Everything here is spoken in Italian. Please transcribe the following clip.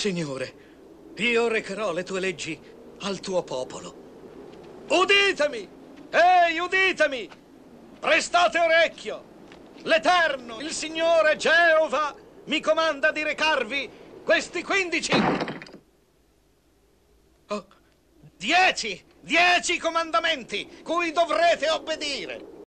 Signore, io recherò le tue leggi al tuo popolo. Uditemi! Ehi, uditemi! Prestate orecchio! L'Eterno, il Signore Geova, mi comanda di recarvi questi quindici... Oh, dieci! Dieci comandamenti cui dovrete obbedire!